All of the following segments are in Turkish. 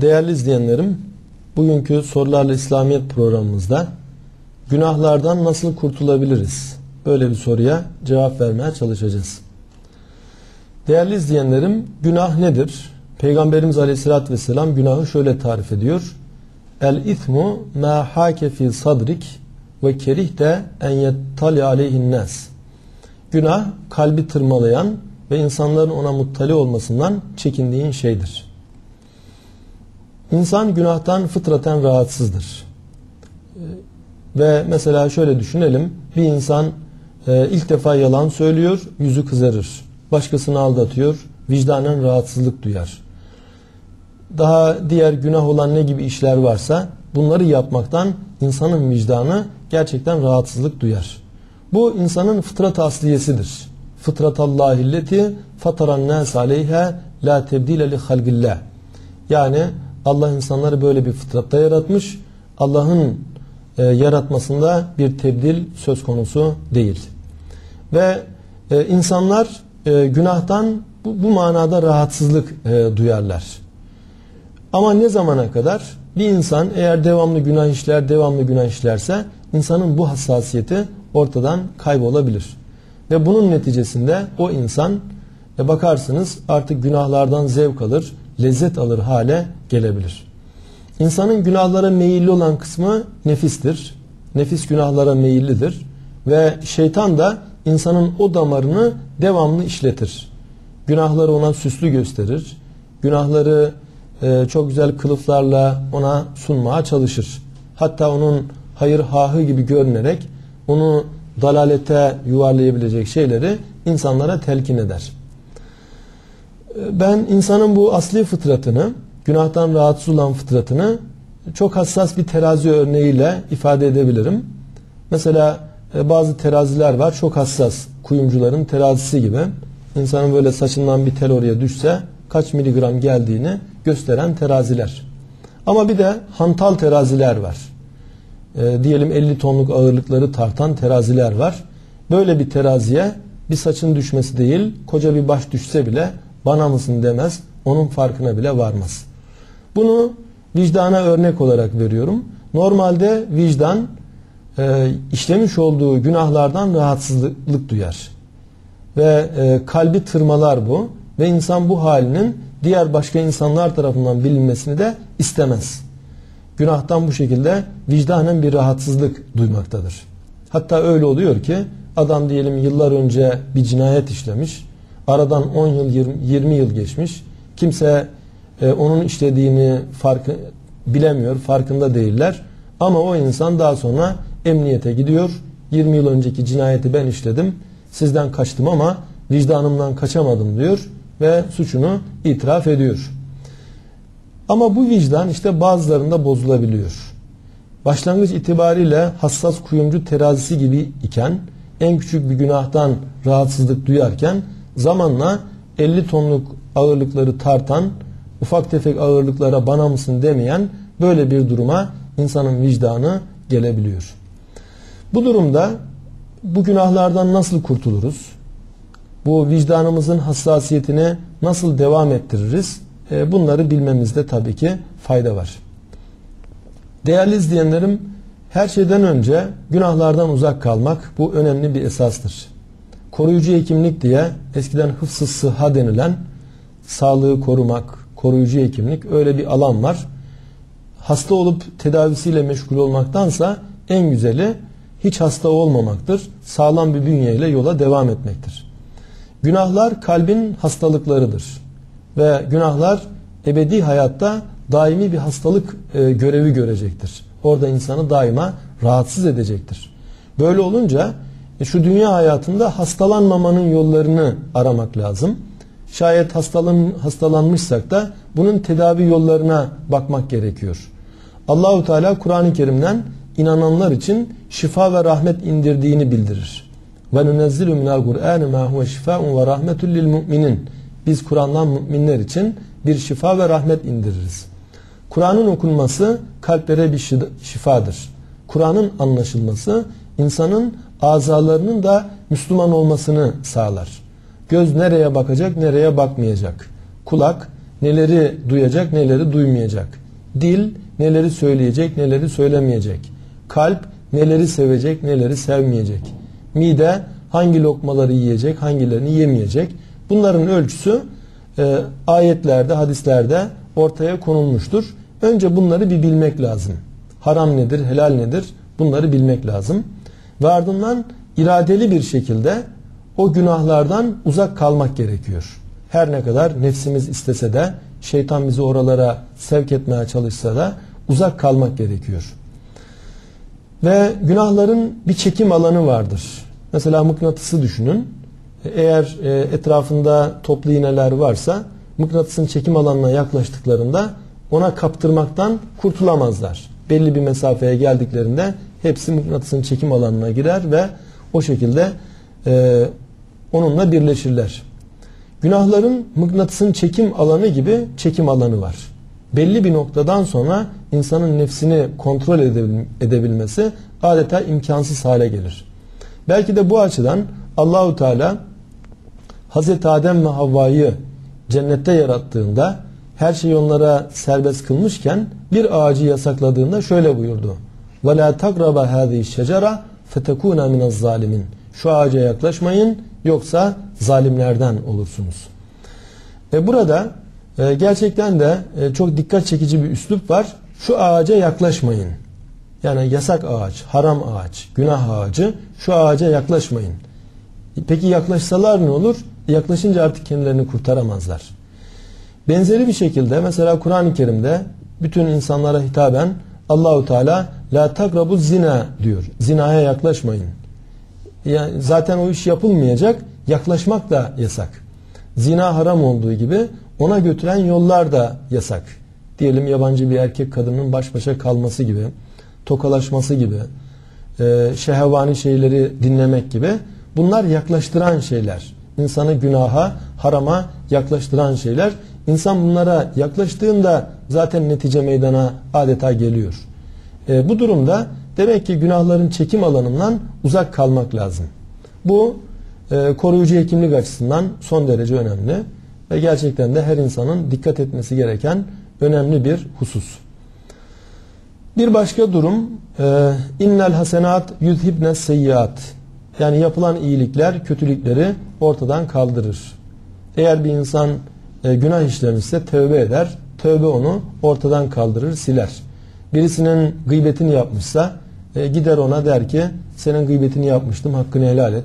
Değerli izleyenlerim, bugünkü Sorularla İslamiyet programımızda günahlardan nasıl kurtulabiliriz? Böyle bir soruya cevap vermeye çalışacağız. Değerli izleyenlerim, günah nedir? Peygamberimiz Aleyhisselatü Vesselam günahı şöyle tarif ediyor. El ithmu ma hake fi sadrik ve kerihte en yettali aleyhin nas. Günah kalbi tırmalayan ve insanların ona muttali olmasından çekindiğin şeydir. İnsan günahtan fıtraten rahatsızdır. Ve mesela şöyle düşünelim. Bir insan e, ilk defa yalan söylüyor, yüzü kızarır. Başkasını aldatıyor, vicdanen rahatsızlık duyar. Daha diğer günah olan ne gibi işler varsa bunları yapmaktan insanın vicdanı gerçekten rahatsızlık duyar. Bu insanın fıtrat asliyesidir. Fıtratallahilleti fataran nas aleyha la tebdile li halgillah. Yani Allah insanları böyle bir fıtratta yaratmış. Allah'ın e, yaratmasında bir tebdil söz konusu değil. Ve e, insanlar e, günahtan bu, bu manada rahatsızlık e, duyarlar. Ama ne zamana kadar? Bir insan eğer devamlı günah işler, devamlı günah işlerse insanın bu hassasiyeti ortadan kaybolabilir. Ve bunun neticesinde o insan e, bakarsınız artık günahlardan zevk alır, lezzet alır hale gelebilir. İnsanın günahlara meyilli olan kısmı nefistir. Nefis günahlara meyillidir. Ve şeytan da insanın o damarını devamlı işletir. Günahları ona süslü gösterir. Günahları e, çok güzel kılıflarla ona sunmaya çalışır. Hatta onun hayır hahı gibi görünerek onu dalalete yuvarlayabilecek şeyleri insanlara telkin eder. Ben insanın bu asli fıtratını, günahtan rahatsız olan fıtratını çok hassas bir terazi örneğiyle ifade edebilirim. Mesela e, bazı teraziler var çok hassas. Kuyumcuların terazisi gibi. İnsanın böyle saçından bir tel oraya düşse kaç miligram geldiğini gösteren teraziler. Ama bir de hantal teraziler var. E, diyelim 50 tonluk ağırlıkları tartan teraziler var. Böyle bir teraziye bir saçın düşmesi değil, koca bir baş düşse bile bana mısın demez, onun farkına bile varmaz. Bunu vicdana örnek olarak veriyorum. Normalde vicdan e, işlemiş olduğu günahlardan rahatsızlık duyar. Ve e, kalbi tırmalar bu. Ve insan bu halinin diğer başka insanlar tarafından bilinmesini de istemez. Günahtan bu şekilde vicdanen bir rahatsızlık duymaktadır. Hatta öyle oluyor ki adam diyelim yıllar önce bir cinayet işlemiş Aradan 10 yıl 20, 20 yıl geçmiş. Kimse e, onun işlediğini farkı bilemiyor, farkında değiller. Ama o insan daha sonra emniyete gidiyor. 20 yıl önceki cinayeti ben işledim. Sizden kaçtım ama vicdanımdan kaçamadım diyor ve suçunu itiraf ediyor. Ama bu vicdan işte bazılarında bozulabiliyor. Başlangıç itibariyle hassas kuyumcu terazisi gibi iken en küçük bir günahtan rahatsızlık duyarken zamanla 50 tonluk ağırlıkları tartan, ufak tefek ağırlıklara bana mısın demeyen böyle bir duruma insanın vicdanı gelebiliyor. Bu durumda bu günahlardan nasıl kurtuluruz? Bu vicdanımızın hassasiyetini nasıl devam ettiririz? E, bunları bilmemizde tabii ki fayda var. Değerli izleyenlerim, her şeyden önce günahlardan uzak kalmak bu önemli bir esastır koruyucu hekimlik diye eskiden hıfzı sıhha denilen sağlığı korumak, koruyucu hekimlik öyle bir alan var. Hasta olup tedavisiyle meşgul olmaktansa en güzeli hiç hasta olmamaktır. Sağlam bir bünyeyle yola devam etmektir. Günahlar kalbin hastalıklarıdır. Ve günahlar ebedi hayatta daimi bir hastalık e, görevi görecektir. Orada insanı daima rahatsız edecektir. Böyle olunca e şu dünya hayatında hastalanmamanın yollarını aramak lazım. Şayet hastalan, hastalanmışsak da bunun tedavi yollarına bakmak gerekiyor. Allahu Teala Kur'an-ı Kerim'den inananlar için şifa ve rahmet indirdiğini bildirir. Ve nunezzilu minel Kur'an ma huve şifaun ve rahmetul lil mu'minin. Biz Kur'an'dan müminler için bir şifa ve rahmet indiririz. Kur'an'ın okunması kalplere bir şifadır. Kur'an'ın anlaşılması insanın azalarının da Müslüman olmasını sağlar. Göz nereye bakacak, nereye bakmayacak. Kulak neleri duyacak, neleri duymayacak. Dil neleri söyleyecek, neleri söylemeyecek. Kalp neleri sevecek, neleri sevmeyecek. Mide hangi lokmaları yiyecek, hangilerini yemeyecek. Bunların ölçüsü e, ayetlerde, hadislerde ortaya konulmuştur. Önce bunları bir bilmek lazım. Haram nedir, helal nedir? Bunları bilmek lazım. Ve ardından iradeli bir şekilde o günahlardan uzak kalmak gerekiyor. Her ne kadar nefsimiz istese de şeytan bizi oralara sevk etmeye çalışsa da uzak kalmak gerekiyor. Ve günahların bir çekim alanı vardır. Mesela mıknatısı düşünün. Eğer e, etrafında toplu iğneler varsa mıknatısın çekim alanına yaklaştıklarında ona kaptırmaktan kurtulamazlar. Belli bir mesafeye geldiklerinde hepsi mıknatısın çekim alanına girer ve o şekilde e, onunla birleşirler. Günahların mıknatısın çekim alanı gibi çekim alanı var. Belli bir noktadan sonra insanın nefsini kontrol edebilmesi adeta imkansız hale gelir. Belki de bu açıdan Allahu Teala Hazreti Adem ve Havva'yı cennette yarattığında her şeyi onlara serbest kılmışken bir ağacı yasakladığında şöyle buyurdu. Ve la takraba hadihi şecera fetekuna minez zalimin. Şu ağaca yaklaşmayın yoksa zalimlerden olursunuz. Ve burada e, gerçekten de e, çok dikkat çekici bir üslup var. Şu ağaca yaklaşmayın. Yani yasak ağaç, haram ağaç, günah ağacı şu ağaca yaklaşmayın. Peki yaklaşsalar ne olur? Yaklaşınca artık kendilerini kurtaramazlar. Benzeri bir şekilde mesela Kur'an-ı Kerim'de bütün insanlara hitaben Allahu Teala la takrabu zina diyor. Zinaya yaklaşmayın. Yani zaten o iş yapılmayacak. Yaklaşmak da yasak. Zina haram olduğu gibi ona götüren yollar da yasak. Diyelim yabancı bir erkek kadının baş başa kalması gibi, tokalaşması gibi, e, şehvani şeyleri dinlemek gibi bunlar yaklaştıran şeyler. İnsanı günaha, harama yaklaştıran şeyler. İnsan bunlara yaklaştığında zaten netice meydana adeta geliyor. E, bu durumda demek ki günahların çekim alanından uzak kalmak lazım. Bu e, koruyucu hekimlik açısından son derece önemli ve gerçekten de her insanın dikkat etmesi gereken önemli bir husus. Bir başka durum e, innel hasenat yuzhibne seyyiat yani yapılan iyilikler kötülükleri ortadan kaldırır. Eğer bir insan e, günah işlemişse tövbe eder. Tövbe onu ortadan kaldırır, siler. Birisinin gıybetini yapmışsa e, gider ona der ki senin gıybetini yapmıştım hakkını helal et.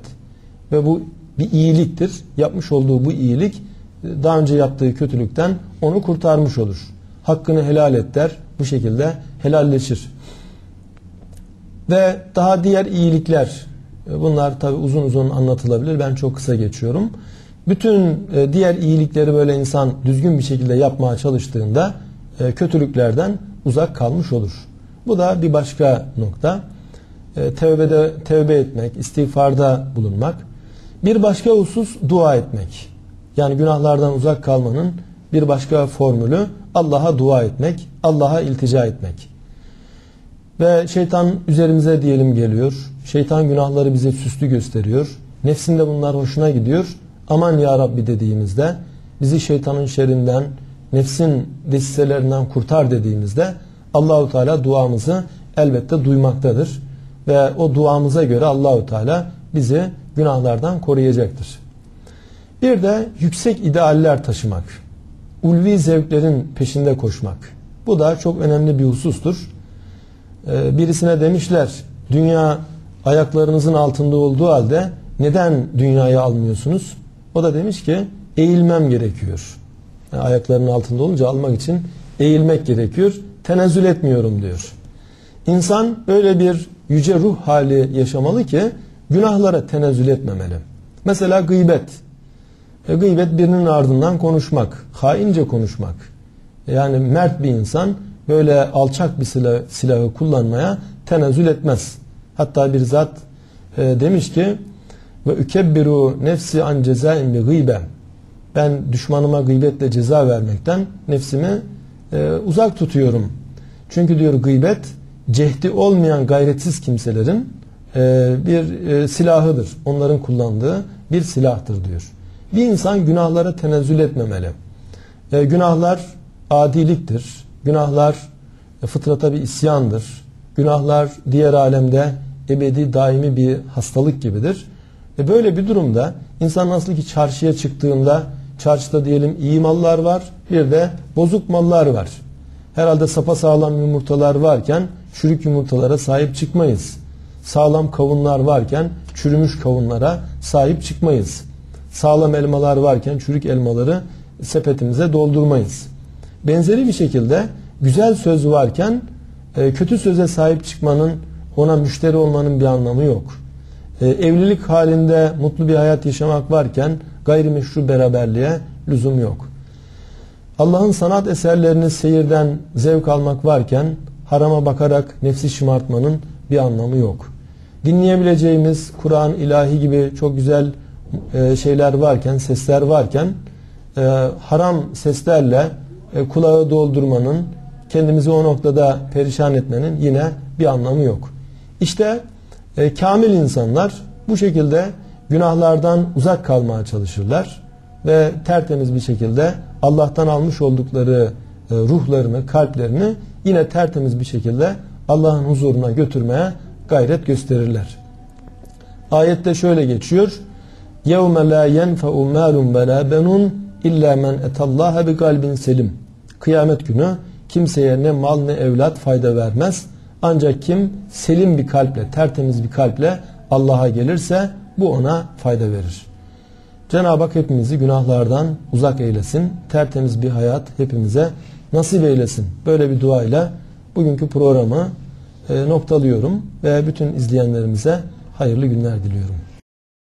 Ve bu bir iyiliktir. Yapmış olduğu bu iyilik e, daha önce yaptığı kötülükten onu kurtarmış olur. Hakkını helal et der. Bu şekilde helalleşir. Ve daha diğer iyilikler e, bunlar tabi uzun uzun anlatılabilir. Ben çok kısa geçiyorum. Bütün e, diğer iyilikleri böyle insan düzgün bir şekilde yapmaya çalıştığında kötülüklerden uzak kalmış olur. Bu da bir başka nokta. Tevbede tevbe etmek, istiğfarda bulunmak. Bir başka husus dua etmek. Yani günahlardan uzak kalmanın bir başka formülü Allah'a dua etmek, Allah'a iltica etmek. Ve şeytan üzerimize diyelim geliyor. Şeytan günahları bize süslü gösteriyor. Nefsinde bunlar hoşuna gidiyor. Aman ya Rabbi dediğimizde bizi şeytanın şerrinden, nefsin desiselerinden kurtar dediğimizde Allahu Teala duamızı elbette duymaktadır ve o duamıza göre Allahu Teala bizi günahlardan koruyacaktır. Bir de yüksek idealler taşımak. Ulvi zevklerin peşinde koşmak. Bu da çok önemli bir husustur. Ee, birisine demişler dünya ayaklarınızın altında olduğu halde neden dünyayı almıyorsunuz? O da demiş ki eğilmem gerekiyor. Ayaklarının altında olunca almak için eğilmek gerekiyor. Tenezzül etmiyorum diyor. İnsan öyle bir yüce ruh hali yaşamalı ki günahlara tenezzül etmemeli. Mesela gıybet. E, gıybet birinin ardından konuşmak, haince konuşmak. Yani mert bir insan böyle alçak bir silah, silahı kullanmaya tenezzül etmez. Hatta bir zat e, demiş ki ve ukebbiru nefsi an cezain bi gıybem. Ben düşmanıma gıybetle ceza vermekten nefsimi e, uzak tutuyorum. Çünkü diyor gıybet cehdi olmayan gayretsiz kimselerin e, bir e, silahıdır. Onların kullandığı bir silahtır diyor. Bir insan günahlara tenezzül etmemeli. E, günahlar adiliktir. Günahlar e, fıtrata bir isyandır. Günahlar diğer alemde ebedi daimi bir hastalık gibidir. E böyle bir durumda insan nasıl ki çarşıya çıktığında çarşıda diyelim iyi mallar var bir de bozuk mallar var. Herhalde sapasağlam yumurtalar varken çürük yumurtalara sahip çıkmayız. Sağlam kavunlar varken çürümüş kavunlara sahip çıkmayız. Sağlam elmalar varken çürük elmaları sepetimize doldurmayız. Benzeri bir şekilde güzel söz varken e, kötü söze sahip çıkmanın, ona müşteri olmanın bir anlamı yok. E, evlilik halinde mutlu bir hayat yaşamak varken gayrimeşru beraberliğe lüzum yok. Allah'ın sanat eserlerini seyirden zevk almak varken harama bakarak nefsi şımartmanın bir anlamı yok. Dinleyebileceğimiz Kur'an, ilahi gibi çok güzel e, şeyler varken, sesler varken haram seslerle kulağı doldurmanın, kendimizi o noktada perişan etmenin yine bir anlamı yok. İşte e, kamil insanlar bu şekilde günahlardan uzak kalmaya çalışırlar ve tertemiz bir şekilde Allah'tan almış oldukları e, ruhlarını, kalplerini yine tertemiz bir şekilde Allah'ın huzuruna götürmeye gayret gösterirler. Ayette şöyle geçiyor. يَوْمَ لَا يَنْفَعُ مَالٌ وَلَا بَنُونَ اِلَّا مَنْ اَتَى bi kalbin selim. Kıyamet günü kimseye ne mal ne evlat fayda vermez. Ancak kim selim bir kalple, tertemiz bir kalple Allah'a gelirse bu ona fayda verir. Cenab-ı Hak hepimizi günahlardan uzak eylesin. Tertemiz bir hayat hepimize nasip eylesin. Böyle bir duayla bugünkü programı e, noktalıyorum ve bütün izleyenlerimize hayırlı günler diliyorum.